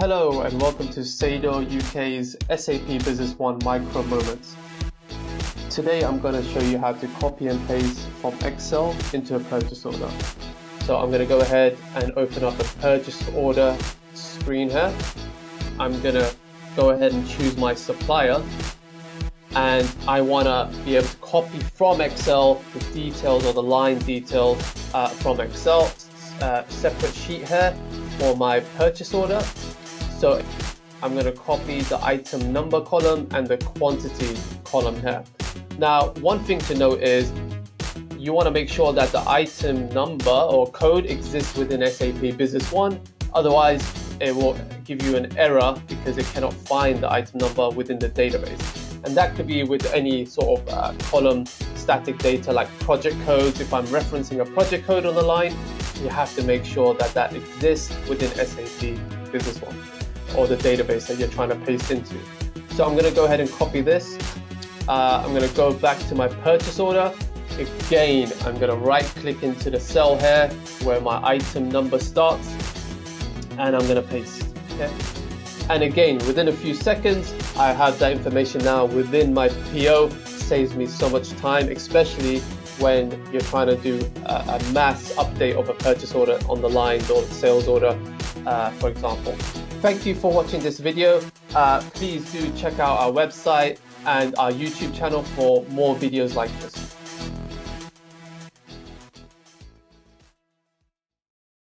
Hello and welcome to Seidor UK's SAP Business One Micro Moments. Today I'm going to show you how to copy and paste from Excel into a purchase order. So I'm going to go ahead and open up a purchase order screen here. I'm going to go ahead and choose my supplier and I want to be able to copy from Excel the details or the line details uh, from Excel, uh, separate sheet here for my purchase order. So I'm going to copy the item number column and the quantity column here. Now, one thing to note is you want to make sure that the item number or code exists within SAP Business One. Otherwise, it will give you an error because it cannot find the item number within the database and that could be with any sort of uh, column static data like project codes. If I'm referencing a project code on the line, you have to make sure that that exists within SAP Business One or the database that you're trying to paste into. So I'm going to go ahead and copy this. Uh, I'm going to go back to my purchase order. Again, I'm going to right click into the cell here where my item number starts and I'm going to paste. Okay. And again, within a few seconds, I have that information now within my PO. Saves me so much time, especially when you're trying to do a, a mass update of a purchase order on the line or sales order, uh, for example. Thank you for watching this video. Uh, please do check out our website and our YouTube channel for more videos like this.